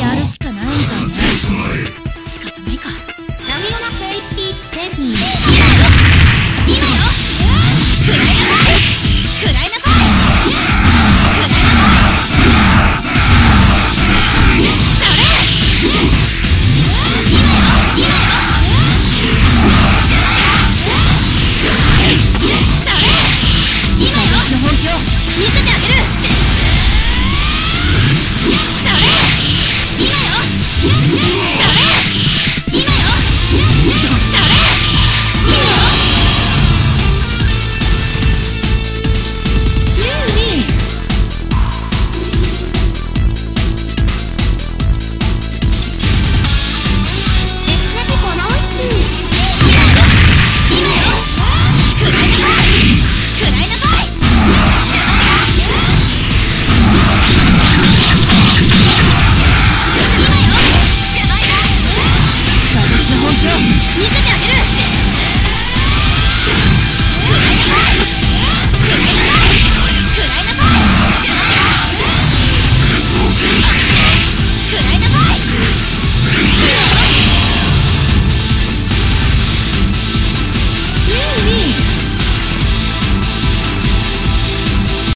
やるしか